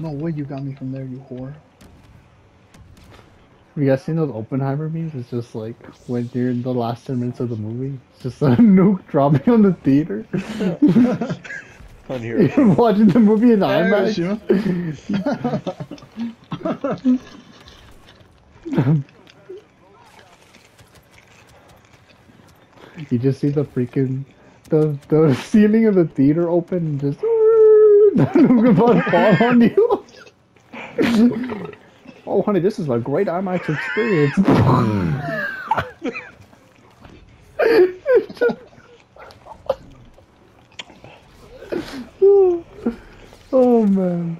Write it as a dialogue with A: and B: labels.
A: No way you got me from there, you whore.
B: Have you guys seen those Oppenheimer memes? It's just like when you're in the last 10 minutes of the movie, it's just a nuke dropping on the theater.
C: On here.
B: You're watching the movie in
A: There,
B: IMAX.
A: Shima.
B: You just see the freaking the the ceiling of the theater open and just fall on you. oh honey, this is a great IMAX experience. oh man.